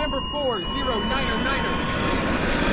November 4, 0909.